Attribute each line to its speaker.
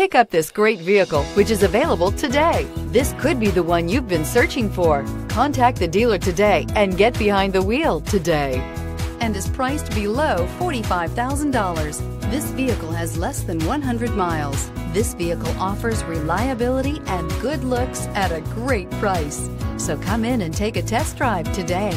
Speaker 1: Pick up this great vehicle, which is available today. This could be the one you've been searching for. Contact the dealer today and get behind the wheel today. And is priced below $45,000. This vehicle has less than 100 miles. This vehicle offers reliability and good looks at a great price. So come in and take a test drive today.